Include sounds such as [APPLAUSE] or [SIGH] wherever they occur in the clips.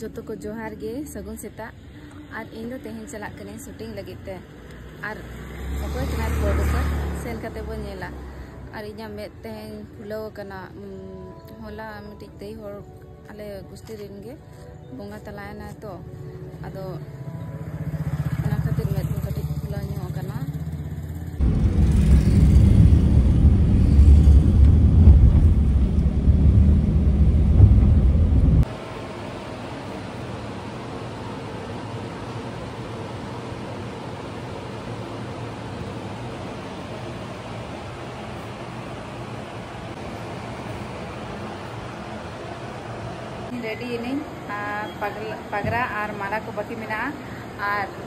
ᱡᱚᱛᱚ ᱠᱚ ᱡᱚᱦᱟᱨ ᱜᱮ ᱥᱟᱹᱜᱩᱱ ᱥᱮᱛᱟᱜ ᱟᱨ ᱤᱧ ᱫᱚ ᱛᱮᱦᱮᱧ ᱪᱟᱞᱟᱜ ᱠᱟᱹᱱᱟᱹᱧ ᱥᱩᱴᱤᱝ ᱞᱟᱹᱜᱤᱫ ᱛᱮ ᱟᱨ ᱚᱠᱚᱭ ᱠᱟᱱᱟᱭ ᱯᱨᱚᱰᱩᱥᱟᱨ ᱥᱮᱱ ᱠᱟᱛᱮ ᱵᱚ ᱧᱮᱞᱟ ᱟᱨ ᱤᱧᱟᱹᱜ ᱢᱮᱫ ᱛᱮᱦᱮᱧ ᱯᱷᱩᱞᱟᱹᱣ ᱟᱠᱟᱱᱟ ᱦᱚᱞᱟ ᱢᱤᱫᱴᱤᱡ ᱛᱮᱭ ᱦᱚᱲ ᱟᱞᱮ ᱜᱩᱥᱴᱤ ᱨᱮᱱ ᱜᱮ ᱵᱚᱸᱜᱟ ᱛᱟᱞᱟᱭᱮᱱᱟ ᱛᱚ ᱟᱫᱚ ᱚᱱᱟ ᱠᱷᱟᱹᱛᱤᱨ ᱢᱮᱫ ᱫᱚ ᱠᱟᱹᱴᱤᱡ ᱯᱷᱩᱞᱟᱹᱣ ᱧᱚᱜ रेडी इन पगरा और माला को बाकी मे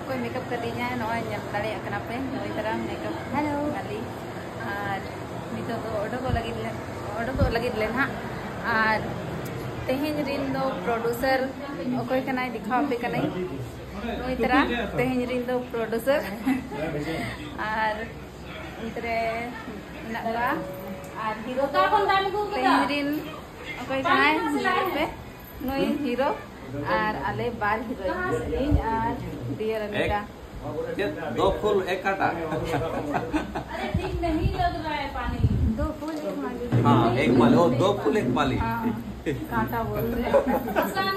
कोई मेकअप करी दापे नई तरह मेकअप हेलो गाली और उडोक लगे ना और तेज रिन प्रोड्यूसर अखोय दिखापे नई तरह तेज रिन प्रोड्यूसर और इंतरे हिरो तेज रिन अखोय दिखापे हीरो और आले बार हीरोइन और डियर अनीता दो फूल एक काटा अरे ठीक नहीं लग रहा है पानी। दो फूल एक माली हाँ एक माली ओ दो फूल एक माली। काटा बोल रहे [LAUGHS]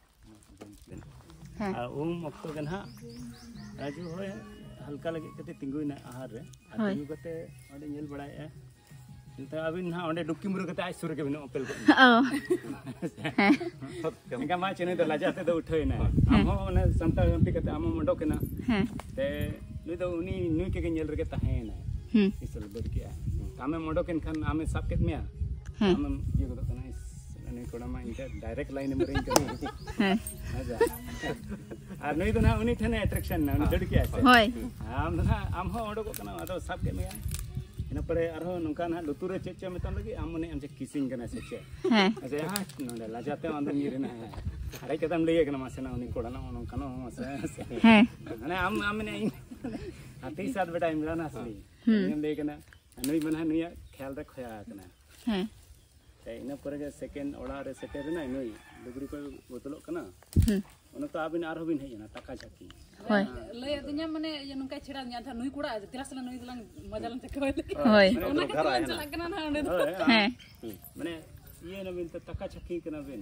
ᱩᱢ ᱚᱠᱛᱚ ᱜᱮ ᱱᱟᱦᱟᱜ ᱨᱟᱡᱩ ᱦᱳᱭ ᱦᱟᱞᱠᱟ ᱞᱟᱹᱜᱤᱫ ᱠᱟᱛᱮ ᱛᱤᱸᱜᱩᱭᱱᱟ ᱟᱦᱟᱨ ᱨᱮ ᱟᱨ ᱦᱳᱭ. ᱛᱤᱸᱜᱩ ᱠᱟᱛᱮ ᱚᱸᱰᱮ ᱧᱮᱞ ᱵᱟᱲᱟᱭᱮᱫᱼᱟ ᱱᱤᱛᱚᱜ ᱟᱹᱵᱤᱱ ᱱᱟᱦᱟᱜ ᱚᱸᱰᱮ ᱰᱩᱵᱠᱤ ᱢᱩᱨᱩ ᱠᱟᱛᱮ ᱟᱡ ᱥᱩᱨ ᱨᱮᱜᱮ ᱵᱤᱱ ᱚᱯᱮᱞ ᱠᱚᱜ Oh. ᱮᱱᱠᱷᱟᱱ ᱢᱟ ᱪᱮᱱᱩᱭ ᱫᱚ ᱞᱟᱡᱟ ᱛᱮᱫᱚ ᱩᱴᱷᱟᱹᱭᱱᱟ ᱟᱢ ᱦᱚᱸ ᱚᱱᱮ ᱥᱟᱱᱛᱟᱲ ᱜᱟᱢᱯᱤ ᱠᱟᱛᱮ ᱟᱢ ᱦᱚᱸ ᱚᱰᱚᱠᱮᱱᱟ ᱦᱮᱸ ᱛᱮ ᱱᱩᱭ ᱫᱚ ᱩᱱᱤ ᱱᱩᱭ ᱠᱮᱜᱮ ᱧᱮᱞ ᱨᱮᱜᱮ ᱛᱟᱦᱮᱸᱭᱮᱱᱟᱭ ᱦᱩᱸ ᱤᱥᱟᱹᱞ ᱫᱟᱹᱲ ᱠᱮᱜᱼᱟ ᱟᱢᱮᱢ ᱚᱰᱚᱠᱮᱱ ᱠᱷᱟᱱ ᱟᱢᱮ ᱥᱟᱵ ᱠᱮᱫ ᱢᱮᱭᱟ ᱦᱮᱸ ᱟᱢᱮᱢ ᱤᱭᱟᱹ ᱜᱚᱫᱚᱜ ᱠᱟᱱᱟ ᱠᱚᱲᱟᱢᱟ ᱤᱱᱠᱟ ᱰᱟᱭᱨᱮᱠᱴ ᱞᱟᱭᱤᱱ ᱮᱢ ᱨᱮᱧ ᱠᱟᱱᱟ ᱦᱮᱸ ᱟᱨ ᱱᱩᱭ ᱫᱚ ᱱᱟᱜ ᱩᱱᱤ ᱴᱷᱮᱱ ᱮᱴᱨᱟᱠᱥᱚᱱ ᱱᱟ ᱩᱱᱤ ᱫᱟᱲᱠᱮ ᱟᱥᱮ ᱦᱳᱭ ᱟᱢ ᱫᱚ ᱱᱟᱜ ᱟᱢ ᱦᱚᱸ ᱚᱰᱚᱠᱚᱜ ᱠᱟᱱᱟ ᱟᱫᱚ ᱥᱟᱵ ᱠᱮᱫ ᱢᱮᱭᱟ ᱤᱱᱟᱹ ᱯᱚᱨᱮ ᱟᱨᱦᱚᱸ ᱱᱚᱝᱠᱟ ᱱᱟᱜ ᱞᱩᱛᱩᱨ ᱨᱮ ᱪᱮᱫ ᱪᱚ ᱢᱮᱛᱟᱢ ᱞᱟᱹᱜᱤᱫ ᱟᱢ ᱢᱚᱱᱮ ᱟᱢ ᱡᱮ ᱠᱤᱥᱤᱧ ᱠᱟᱱᱟ ᱥᱮ ᱪᱮᱫ ᱦᱮᱸ ᱟᱪᱷᱟ ᱱᱚᱰᱮ ᱞᱟᱡᱟᱛᱮ ᱟᱢᱫᱚ ᱧᱤᱨᱮᱱᱟ ᱟᱨᱮ ᱠᱟᱛᱟᱢ ᱞᱟᱹᱭ ᱠᱟᱱᱟ ᱢᱟᱥᱮ ᱱᱟ ᱩᱱᱤ ᱠᱚᱲᱟ ᱱᱟᱜ ᱱᱚᱝᱠᱟᱱ ᱢᱟᱥᱮ ᱦᱮᱸ ᱢᱟᱱᱮ ᱟᱢ ᱟᱢ ᱢᱮᱱᱮ ᱤᱧ ᱦᱟᱹᱛᱤ ᱥᱟᱫ ᱵᱮᱴᱟ ᱤᱢᱨᱟᱱ ᱦᱟᱥᱢᱤ ᱤᱧᱮᱢ ᱞᱟᱹᱭ ᱠᱟᱱᱟ ᱱᱩᱭ ᱢᱟᱱᱮ ᱱᱩᱭᱟᱜ ᱠᱷᱮᱭᱟᱞ ᱨᱮ ᱠᱷᱚᱭᱟ ᱠᱟᱱᱟ ᱦᱮᱸ ᱤᱱᱟᱹ ᱯᱚᱨᱮᱜᱮ ᱥᱮᱠᱮᱱᱰ ᱚᱲᱟᱜ ᱨᱮ ᱥᱮᱴᱮᱨᱮᱱᱟᱭ ᱱᱩᱭ ᱞᱩᱜᱽᱲᱤ ᱠᱚᱭ ᱵᱚᱫᱚᱞᱚᱜ ᱠᱟᱱᱟ ᱚᱱᱟ ᱛᱚ ᱟᱹᱵᱤᱱ ᱟᱨᱦᱚᱸ ᱵᱤᱱ ᱦᱮᱡ ᱮᱱᱟ ᱴᱟᱠᱟ ᱡᱷᱟᱹᱯᱤ ᱦᱳᱭ ᱞᱟᱹᱭ ᱟᱹᱫᱤᱧᱟ ᱢᱟᱱᱮ ᱤᱭᱟᱹ ᱱᱚᱝᱠᱟ ᱪᱷᱮᱲᱟ ᱧᱟ ᱛᱷᱟ ᱱᱩᱭ ᱠᱚᱲᱟ ᱛᱮᱨᱟᱥ ᱞᱟ ᱱᱩᱭ ᱫᱚᱞᱟᱝ ᱢᱟᱡᱟᱞᱟᱝ ᱪᱟᱠᱟᱣᱟᱭ ᱦᱳᱭ ᱚᱱᱟ ᱠᱟᱛᱮ ᱪᱟᱞᱟᱜ ᱠᱟᱱᱟ ᱚᱸᱰᱮ ᱫᱚ ᱦᱮᱸ ᱢᱟᱱᱮ ᱤᱭᱟᱹ ᱱᱟᱵᱤᱱ ᱛᱚ ᱴᱟᱠᱟ ᱪᱷᱟᱹᱠᱤ ᱠᱟᱱᱟ ᱵᱤᱱ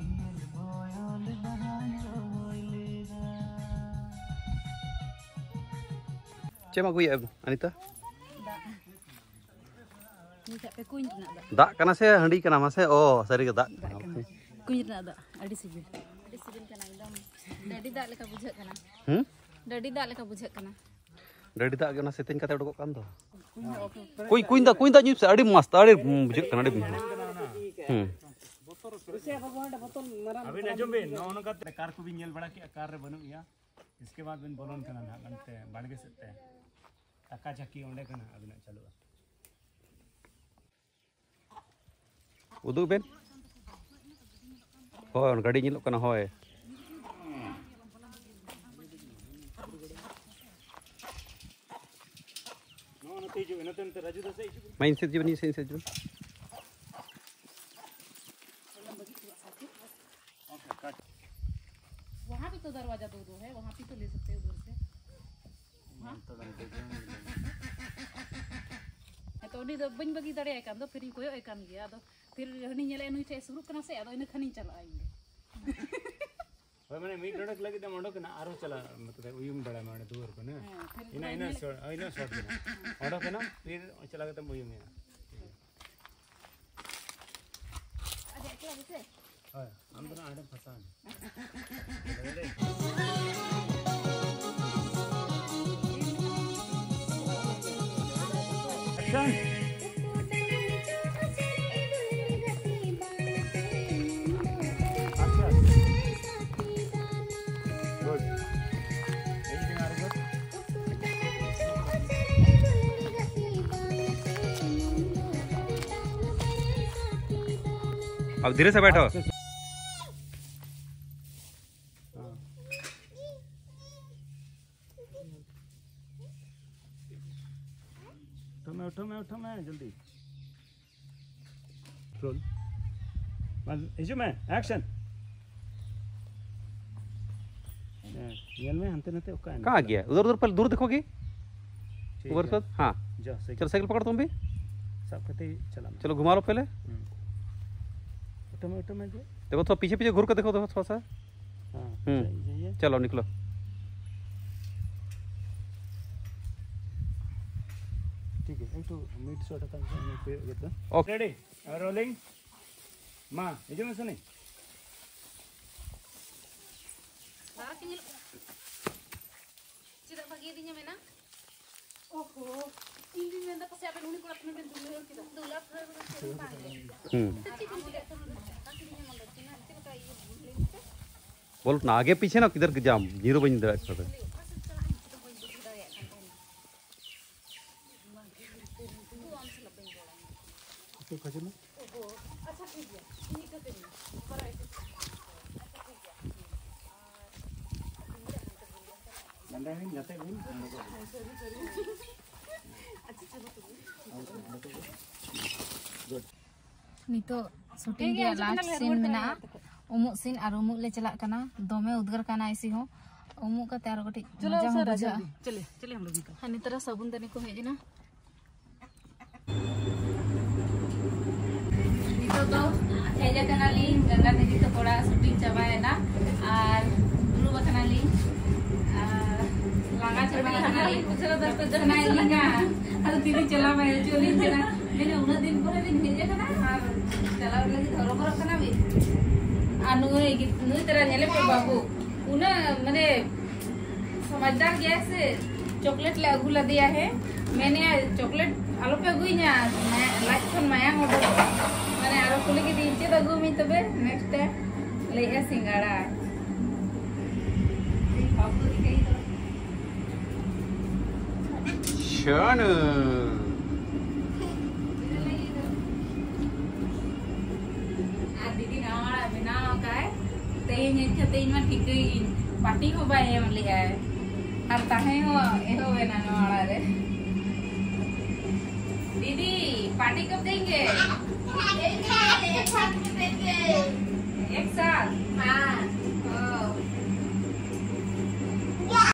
Anita. ni tak pe kuኝ na da Dak kana se handi kana mase oh sari ke dak. kuñ na da adi sibil ᱟᱹᱰᱤ ᱥᱤᱵᱤᱞ ᱠᱟᱱᱟ ᱮᱠᱫᱚᱢ ᱰᱟᱹᱰᱤ ᱫᱟᱜ ᱞᱮᱠᱟ ᱵᱩᱡᱷᱟᱹᱜ ᱠᱟᱱᱟ Hmm? ᱰᱟᱹᱰᱤ ᱫᱟᱜ ᱞᱮᱠᱟ ᱵᱩᱡᱷᱟᱹᱜ ᱠᱟᱱᱟ Dari dak ke na setin kata udok kan to. Kuy kuy da kuy da nyup se adi mast adi bujek kana adi. Hmm. अभी नजम बिन नौन का कार को भी नेल बड़ा के कार रे बनू या इसके बाद बिन बोलोन कना ना गनते बाड़गे सकते टका तका चक्की ओंडे कना अबना चलो उदु बेन हो ओन गाडी निलो कना होय मैं से जीवनी से से जीवन वहाँ भी तो दरवाज़ा दो दो है वहाँ भी तो ले सकते हो तो उन्हीं बन बगी दड़े फिर एकान तो फिर हनी नुई शुरू करना से अदो इन खनी चला आएँगे होय माने मीट डडक लगी दम ओडक ना आरो चला मतलब उयुम बड़ा माने दूर को ना हाँ, फिर इना इना शॉट इना शॉट ना ओडक ना फिर चला के तम उयुम या अरे क्या होते गुड अब धीरे से बैठो। उठो मैं उठो मैं जल्दी। रोल हिजो मैं. एक्शन रियल में हंते नते ओका गया? उधर उधर पहले दूर देखोगी? उधर है। से हाँ। जा चलो साइकिल पकड़ तुम भी सब कहते चला चलो घुमा लो पहले। उठो मैं उठो मैं। देखो थोड़ा पीछे पीछे घूर कर देखो देखो थोड़ा सा। हाँ हम्म। चलो निकलो। ठीक है एक तो मीट शॉट आता है मैं फिर करता ओके रेडी रोलिंग मां हिजो मैं सुनी Tidak bagi dirinya mena. Oh, ini menda pasti apa nuni kurat nuni dulu kita. Dulu apa हम्म बोलो ना आगे पीछे ना किधर जाम जीरो बन दे अच्छा से तो खजो ना गंदा है जाते हैं नितो शूटिंग के लास्ट सीन मेना उमुक सीन और उमुक ले चला दोमे उद्गार ऐसी हो। उमुक का त्यार हो बुझा। चले चले हम लोग निकल। हनी तरह साबुन दानी को ना? तो हेजा कनाली गंगा दीदी तो थोड़ा शूटिंग चबाएना और दुरु बकनाली लागा चला मैं चोली चला मैंने उन दिन पर दिन हेजा कना और चला नुई तरह बाबू उन मैंने समझदार गया से चॉकलेट ले अगू ला दिया है। मैंने चॉकलेट आलो पे अगुई ना लाइट खन माया ऑर्डर अगू मी तबे नेक्स्ट डे ले ए सिंगाड़ा बाबू दिखाई दो शरण आ दीदी नावा बनाओ काय तेन ये तेन में ठीक गई पार्टी को बाय हम लिया है और ताहे हो एहो बना नावा रे दीदी पार्टी कब देंगे एक साथ हाँ